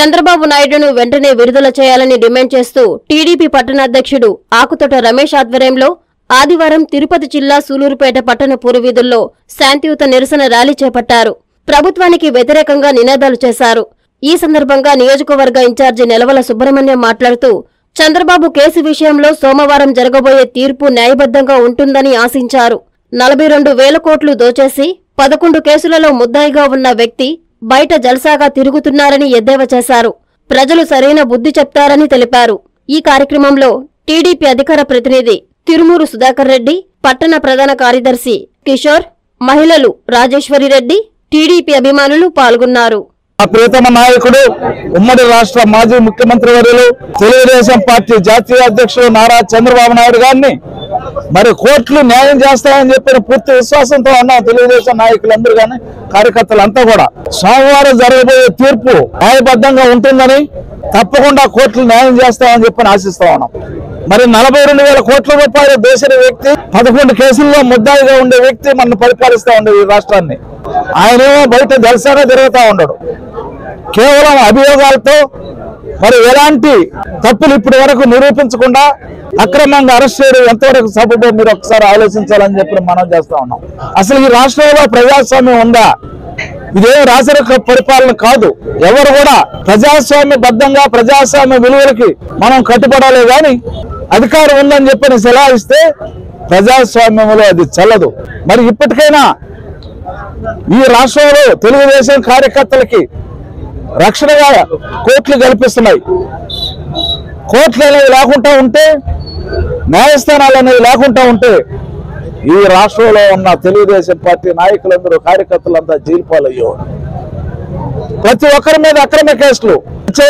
చంద్రబాబు నాయుడును వెంటనే విడుదల చేయాలని డిమాండ్ చేస్తూ టీడీపీ పట్టణాధ్యక్షుడు ఆకుతోట రమేష్ ఆధ్వర్యంలో ఆదివారం తిరుపతి జిల్లా సూలూరుపేట పట్టణ పూర్వీధుల్లో శాంతియుత నిరసన ర్యాలీ చేపట్టారు. ప్రభుత్వానికి వ్యతిరేకంగా నినాదాలు చేశారు. ఈ సందర్భంగా నియోజకవర్గ ఇన్ఛార్జి నెలవల సుబ్రహ్మణ్యం మాట్లాడుతూ చంద్రబాబు కేసు విషయంలో సోమవారం జరగబోయే తీర్పు న్యాయబద్ధంగా ఉంటుందని ఆశించారు. నలభై రెండు వేల కోట్లు దోచేసి పదకొండు కేసులలో ముద్దాయిగా ఉన్న వ్యక్తి బయట జల్సాగా తిరుగుతున్నారని ఎద్దేవా చేశారు. ప్రజలు సరైన బుద్ధి చెప్తారని తెలిపారు. ఈ కార్యక్రమంలో టీడీపీ అధికార ప్రతినిధి తిరుమూరు సుధాకర్ రెడ్డి పట్టణ ప్రధాన కార్యదర్శి కిషోర్ మహిళలు రాజేశ్వరిరెడ్డి టీడీపీ అభిమానులు పాల్గొన్నారు. మా ప్రియతమ నాయకుడు ఉమ్మడి రాష్ట్ర మాజీ ముఖ్యమంత్రి వర్యులు తెలుగుదేశం పార్టీ జాతీయ అధ్యక్షుడు నారా చంద్రబాబు నాయుడు గారిని మరి కోర్టులు న్యాయం చేస్తాయని చెప్పిన పూర్తి విశ్వాసంతో ఉన్నాం తెలుగుదేశం నాయకులందరూ కానీ కార్యకర్తలంతా కూడా సోమవారం జరగబోయే తీర్పు న్యాయబద్ధంగా ఉంటుందని తప్పకుండా కోర్టులు న్యాయం చేస్తామని చెప్పని ఆశిస్తా ఉన్నాం. మరి నలభై రెండు వేల కోట్ల రూపాయలు దోసిన వ్యక్తి పదకొండు కేసుల్లో ముద్దాయిగా ఉండే వ్యక్తి మన పరిపాలిస్తా ఉండే ఈ రాష్ట్రాన్ని. ఆయనేమో బయట జలసాగా తిరుగుతా ఉండడు. కేవలం అభియోగాలతో మరి ఎలాంటి తప్పులు ఇప్పటి వరకు నిరూపించకుండా అక్రమంగా అరెస్ట్ చేయడం ఎంతవరకు సబబో మీరు ఒకసారి ఆలోచించాలని చెప్పి మనం చేస్తా ఉన్నాం. అసలు ఈ రాష్ట్రంలో ప్రజాస్వామ్యం ఉందా? ఇదేం రాజరిక పరిపాలన కాదు. ఎవరు కూడా ప్రజాస్వామ్య బద్ధంగా ప్రజాస్వామ్య విలువలకి మనం కట్టుబడాలి గాని అధికారం ఉందని చెప్పని ఇస్తే ప్రజాస్వామ్యంలో అది చల్లదు. మరి ఇప్పటికైనా ఈ రాష్ట్రంలో తెలుగుదేశం కార్యకర్తలకి రక్షణగా కోట్లు కల్పిస్తున్నాయి. కోట్లు అనేవి లేకుండా ఉంటే న్యాయస్థానాలు అనేవి లేకుండా ఉంటే ఈ రాష్ట్రంలో ఉన్న తెలుగుదేశం పార్టీ నాయకులందరూ కార్యకర్తలంతా జైలు ప్రతి ఒక్కరి మీద అక్రమ కేసులు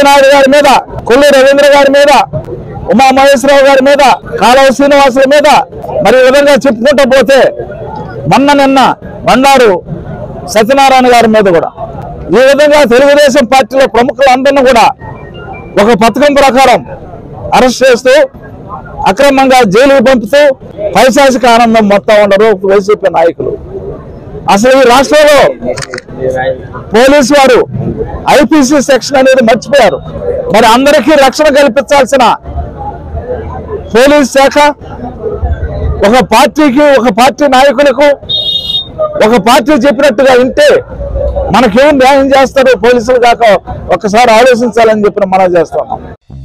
నాయుడు గారి మీద కొల్లు రవీంద్ర గారి మీద ఉమా మహేశ్వరరావు గారి మీద కాలవ శ్రీనివాసుల మీద మరి విధంగా చెప్పుకుంటూ పోతే మొన్న నిన్న బండారు సత్యనారాయణ గారి మీద కూడా. ఈ విధంగా తెలుగుదేశం పార్టీలో ప్రముఖులందరినీ కూడా ఒక పథకం ప్రకారం అరెస్ట్ చేస్తూ అక్రమంగా జైలుకు పంపుతూ పైశాసిక ఆనందం మొత్తం ఉండరు వైసీపీ నాయకులు. అసలు ఈ రాష్ట్రంలో పోలీసు వారు ఐపీసీ సెక్షన్ అనేది మర్చిపోయారు. మరి అందరికీ రక్షణ కల్పించాల్సిన పోలీస్ శాఖ ఒక పార్టీకి ఒక పార్టీ నాయకులకు ఒక పార్టీ చెప్పినట్టుగా వింటే మనకేం న్యాయం చేస్తారు? పోలీసులు కాక ఒకసారి ఆలోచించాలని చెప్పిన మనం చేస్తున్నాం.